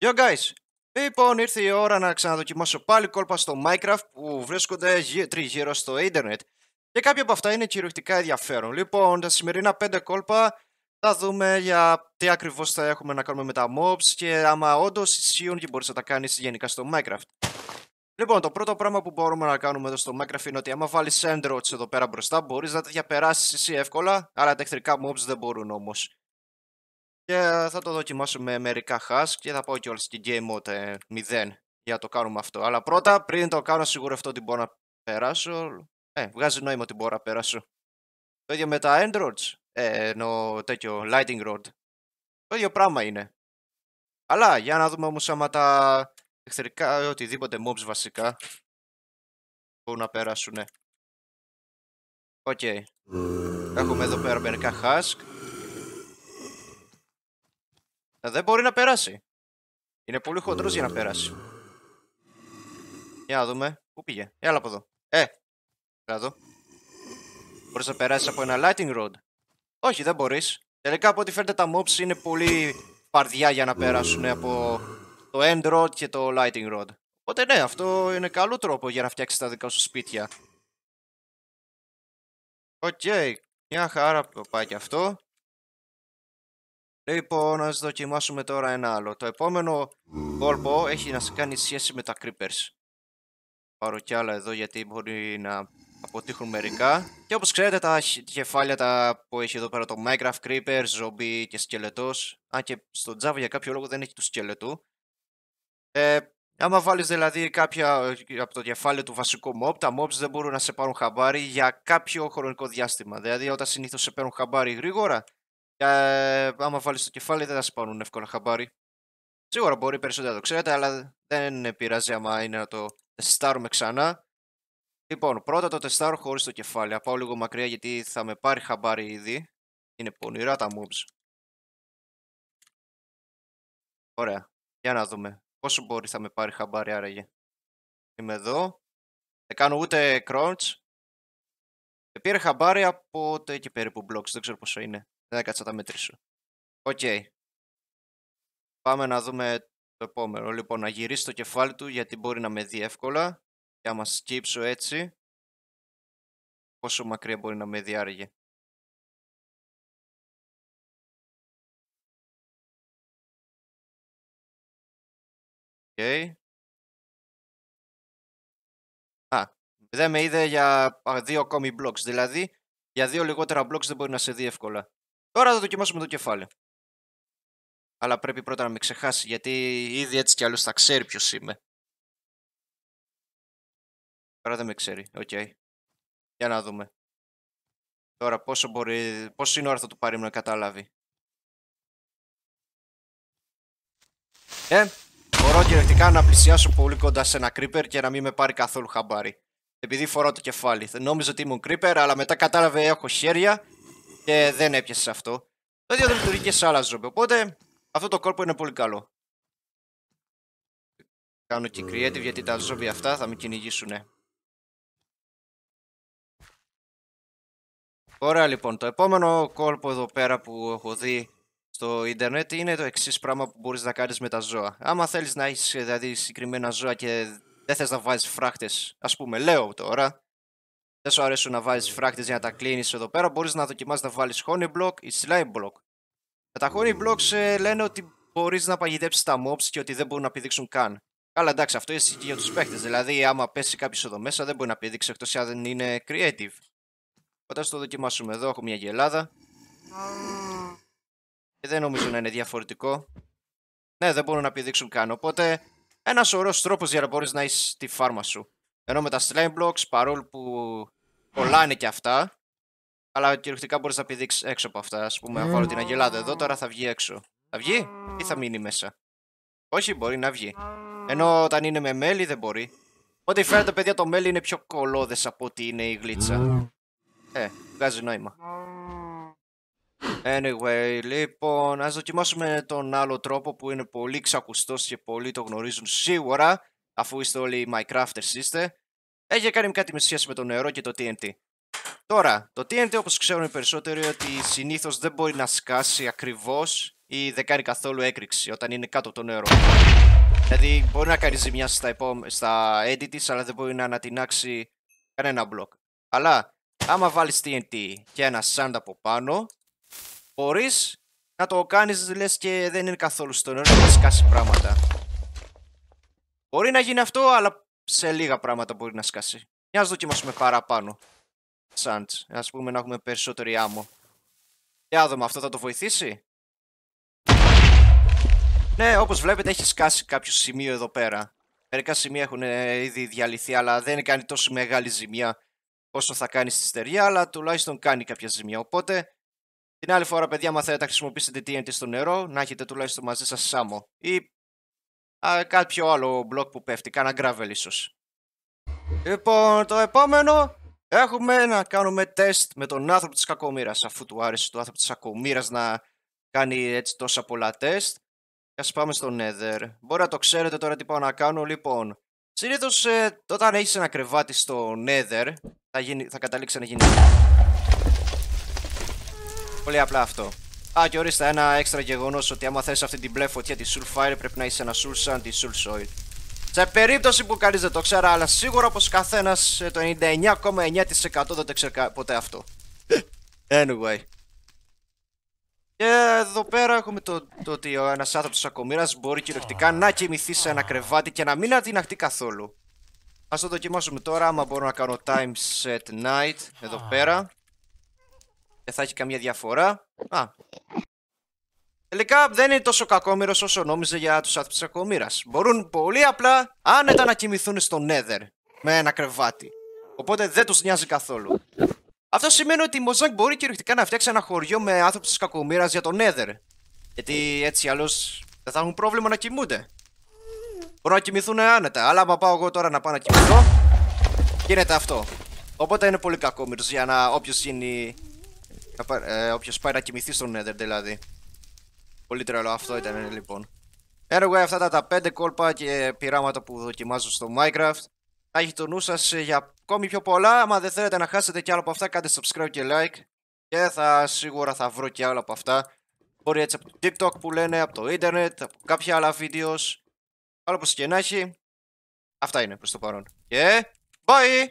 Yo guys! Λοιπόν, ήρθε η ώρα να ξαναδοκιμάσω πάλι κόλπα στο Minecraft που βρίσκονται τριγύρω στο ίντερνετ. Και κάποια από αυτά είναι κυριολεκτικά ενδιαφέρον. Λοιπόν, τα σημερινά πέντε κόλπα θα δούμε για τι ακριβώς θα έχουμε να κάνουμε με τα mobs και άμα όντως ισχύουν και μπορείς να τα κάνεις γενικά στο Minecraft. Λοιπόν, το πρώτο πράγμα που μπορούμε να κάνουμε εδώ στο Minecraft είναι ότι άμα βάλεις Sandroads εδώ πέρα μπροστά, μπορείς να τα διαπεράσεις εσύ εύκολα, αλλά τα εχθρικά mobs δεν μπορούν όμως. Και θα το δοκιμάσω με μερικά hash και θα πάω κιόλας στην game mode 0 ε, για να το κάνουμε αυτό. Αλλά πρώτα, πριν το κάνω αυτό ότι μπορώ να περάσω, ε, βγάζει νόημα ότι μπορώ να περάσω. Το ίδιο με τα end rods, ε, εννοώ τέτοιο lighting rod. Το ίδιο πράγμα είναι. Αλλά για να δούμε όμως άμα τα εχθρικά, οτιδήποτε mobs βασικά, μπορούν να περάσουν. OK. Okay. Έχουμε εδώ πέρα μερικά husk. Ε, δεν μπορεί να περάσει. Είναι πολύ χοντρός για να περάσει. Για να δούμε. Πού πήγε; Έλα από εδώ. Ε. Έλα εδώ. Μπορείς να περάσεις από ένα lightning rod. Όχι, δεν μπορείς. Τελικά από ό,τι φαίνεται τα mobs είναι πολύ φαρδιά για να περάσουν από το end rod και το lightning rod. Οπότε ναι, αυτό είναι καλό τρόπο για να φτιάξεις τα δικά σου σπίτια. OK. Okay. Μια χαρά πάει και αυτό. Λοιπόν, ας δοκιμάσουμε τώρα ένα άλλο. Το επόμενο κόλπο έχει να σε κάνει σχέση με τα creepers. Πάρω κι άλλα εδώ γιατί μπορεί να αποτύχουν μερικά. Και όπως ξέρετε τα κεφάλια τα που έχει εδώ πέρα το Minecraft Creeper, Zombie και Σκελετός. Αν και στο Java για κάποιο λόγο δεν έχει του σκελετού. Ε, άμα βάλεις δηλαδή κάποια από το κεφάλι του βασικού mob, τα mobs δεν μπορούν να σε πάρουν χαμπάρι για κάποιο χρονικό διάστημα. Δηλαδή όταν συνήθως σε παίρνουν χαμπάρι γρήγορα, ε, άμα βάλεις το κεφάλι δεν θα σε πάρουν εύκολα χαμπάρι. Σίγουρα μπορεί περισσότερο να το ξέρετε, αλλά δεν πειράζει άμα είναι να το τεστάρουμε ξανά. Λοιπόν, πρώτα το τεστάρω χωρίς το κεφάλι. Θα πάω λίγο μακριά γιατί θα με πάρει χαμπάρι ήδη. Είναι πονηρά τα moves. Ωραία. Για να δούμε. Πόσο μπορεί θα με πάρει χαμπάρι άραγε. Είμαι εδώ. Δεν κάνω ούτε crunch. πήρε χαμπάρι από το εκεί περίπου blocks. Δεν ξέρω πόσο είναι. Δεν έκατσα τα μετρήσω. Οκ. Πάμε να δούμε το επόμενο. Λοιπόν, να γυρίσει το κεφάλι του γιατί μπορεί να με δει εύκολα. Και άμα σκύψω έτσι, πόσο μακριά μπορεί να με δει άραγε. Okay. Α, δεν με είδε για δύο ακόμη blocks. Δηλαδή, για δύο λιγότερα blocks δεν μπορεί να σε δει εύκολα. Τώρα θα δοκιμάσουμε το κεφάλι. Αλλά πρέπει πρώτα να με ξεχάσει γιατί ήδη έτσι κι αλλιώς θα ξέρει ποιος είμαι. Τώρα δεν με ξέρει. OK. Okay. Για να δούμε. Τώρα πόσο μπορεί, πόσο είναι ώρα θα του πάρει να καταλάβει. Ε, μπορώ κυριολεκτικά να πλησιάσω πολύ κοντά σε ένα creeper και να μην με πάρει καθόλου χαμπάρι. Επειδή φοράω το κεφάλι. Νόμιζα ότι ήμουν creeper, αλλά μετά κατάλαβε έχω χέρια και δεν έπιασες αυτό. Το ίδιο δεν λειτουργεί και σε άλλα ζόμπι. Οπότε αυτό το κόλπο είναι πολύ καλό. Κάνω και creative γιατί τα ζόμπι αυτά θα με κυνηγήσουν. Ωραία λοιπόν, το επόμενο κόλπο εδώ πέρα που έχω δει στο ίντερνετ είναι το εξής πράγμα που μπορείς να κάνεις με τα ζώα. Άμα θέλεις να έχεις δηλαδή συγκεκριμένα ζώα και δεν θες να βάζεις φράχτες, ας πούμε λέω τώρα, δεν σου αρέσουν να βάζει φράκτες για να τα κλείνεις εδώ πέρα, μπορείς να δοκιμάσει να βάλεις honey block ή slime block. τα honey blocks ε, λένε ότι μπορείς να παγιδέψεις τα mobs και ότι δεν μπορούν να πηδήξουν καν. Καλά, εντάξει, αυτό ισχύει και για τους παίχτες. Δηλαδή, άμα πέσει κάποιος εδώ μέσα, δεν μπορεί να πηδήξει εκτός αν δεν είναι creative. Όταν το δοκιμάσουμε εδώ, έχω μια γελάδα. Και δεν νομίζω να είναι διαφορετικό. Ναι, δεν μπορούν να πηδήξουν καν. Οπότε, ένας σωρό τρόπος για να μπορείς να είσαι τη φάρμα σου. Ενώ με τα slime blocks, παρόλο που πολλά είναι και αυτά, αλλά κυριολεκτικά μπορείς να πηδήξει έξω από αυτά. Α πούμε, αν βάλω την αγελάδα εδώ, τώρα θα βγει έξω. Θα βγει ή θα μείνει μέσα; Όχι, μπορεί να βγει. Ενώ όταν είναι με μέλι δεν μπορεί. Ό,τι φαίνεται, παιδιά, το μέλι είναι πιο κολόδες από ότι είναι η γλίτσα. Ε, βγάζει νόημα. Anyway, λοιπόν, ας δοκιμάσουμε τον άλλο τρόπο που είναι πολύ ξακουστός και πολλοί το γνωρίζουν σίγουρα αφού είστε όλοι Minecrafters είστε, έχει κάνει κάτι με σχέση με το νερό και το TNT. Τώρα, το TNT όπως ξέρουν οι περισσότεροι ότι συνήθως δεν μπορεί να σκάσει ακριβώς ή δεν κάνει καθόλου έκρηξη όταν είναι κάτω από το νερό. Δηλαδή μπορεί να κάνει ζημιά στα, επό... στα entities, αλλά δεν μπορεί να ανατινάξει κανένα μπλοκ. Αλλά άμα βάλεις TNT και ένα sand από πάνω, μπορείς να το κάνεις λες και δεν είναι καθόλου στο νερό να σκάσει πράγματα. Μπορεί να γίνει αυτό, αλλά σε λίγα πράγματα μπορεί να σκάσει. Για να δοκιμάσουμε παραπάνω. Σάντς. Ας πούμε να έχουμε περισσότερη άμμο. Για δούμε, αυτό θα το βοηθήσει; Ναι, όπως βλέπετε έχει σκάσει κάποιο σημείο εδώ πέρα. Μερικά σημεία έχουν ε, ήδη διαλυθεί, αλλά δεν κάνει τόσο μεγάλη ζημιά όσο θα κάνει στη στεριά, αλλά τουλάχιστον κάνει κάποια ζημιά. Οπότε, την άλλη φορά, παιδιά, αν θέλετε να χρησιμοποιήσετε TNT στο νερό, να έχετε τουλάχιστον μαζί σας σάμο. Ή α, κάποιο άλλο μπλοκ που πέφτει, κάνα gravel ίσως. Λοιπόν, το επόμενο έχουμε να κάνουμε τεστ με τον άνθρωπο της κακομήρας, αφού του άρεσε το άνθρωπο της κακομήρας να κάνει έτσι τόσα πολλά τεστ. Ας πάμε στο Nether. Μπορεί να το ξέρετε τώρα τι πάω να κάνω. Λοιπόν, συνήθως ε, όταν έχεις ένα κρεβάτι στο Nether, θα, γίνει, θα καταλήξει να γίνει. Πολύ απλά αυτό. Α, και ορίστε ένα έξτρα γεγονός ότι άμα θες αυτή την μπλε φωτιά τη Soul πρέπει να είσαι ένα Soul Sand ή Soul Soil. Σε περίπτωση που κανείς δεν το ξέρει, αλλά σίγουρα πως καθένας ε, το 99,9% δεν το ξέρει ποτέ αυτό. Anyway. Και εδώ πέρα έχουμε το, το ότι ένας άνθρωπος ακομήρας μπορεί κυριολεκτικά να κοιμηθεί σε ένα κρεβάτι και να μην αδυναχτεί καθόλου. Α το δοκιμάσουμε τώρα. Άμα μπορώ να κάνω time set night εδώ πέρα. Δεν θα έχει καμία διαφορά. Α. Τελικά δεν είναι τόσο κακόμοιρο όσο νόμιζε για τους άνθρωπου της κακομοίρας. Μπορούν πολύ απλά άνετα να κοιμηθούν στο Nether με ένα κρεβάτι. Οπότε δεν τους νοιάζει καθόλου. Αυτό σημαίνει ότι η Mozart μπορεί κυριολεκτικά να φτιάξει ένα χωριό με άνθρωπου της κακομοίρας για το Nether. Γιατί έτσι αλλιώς δεν θα έχουν πρόβλημα να κοιμούνται. Μπορούν να κοιμηθούν άνετα. Αλλά άμα πάω εγώ τώρα να πάω να κοιμηθώ, γίνεται αυτό. Οπότε είναι πολύ κακόμοιρο για να όποιος γίνει. Ε, όποιος πάει να κοιμηθεί στο Nether δηλαδή. Πολύ τρελό αυτό ήταν λοιπόν. Anyway, αυτά ήταν τα 5 κόλπα και πειράματα που δοκιμάζω στο Minecraft. Θα έχει το νου σας για ακόμη πιο πολλά. Άμα δεν θέλετε να χάσετε κι άλλο από αυτά, κάντε subscribe και like. Και θα σίγουρα θα βρω κι άλλο από αυτά. Μπορεί έτσι από το TikTok που λένε, από το ίντερνετ, από κάποια άλλα βίντεο. Άλλο πως και να έχει. Αυτά είναι προς το παρόν. Και bye!